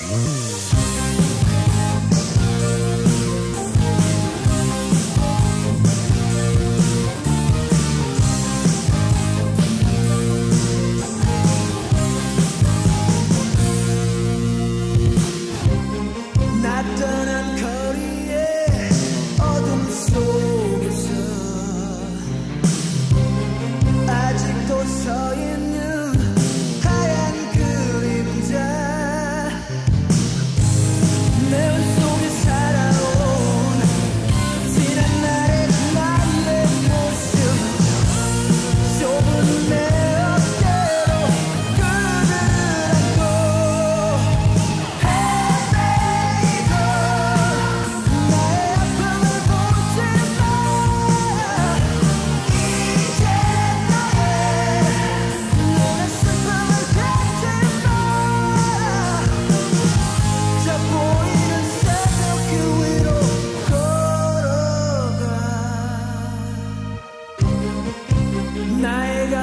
Mm.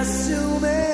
assuming